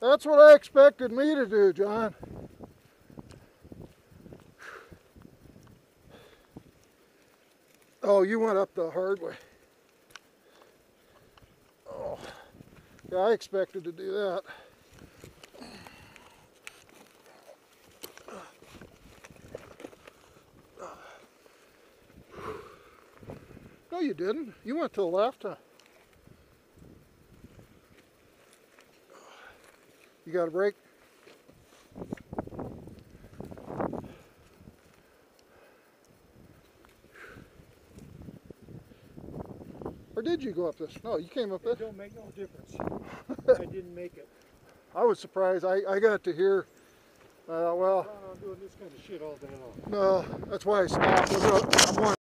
That's what I expected me to do, John. Oh, you went up the hard way. Oh, yeah, I expected to do that. No, you didn't. You went to the left, huh? You got a break? Or did you go up this? No, you came up It this. don't make no difference. I didn't make it. I was surprised. I, I got to hear, uh, well, on doing this kind of shit all day long. no, that's why I stopped. I'm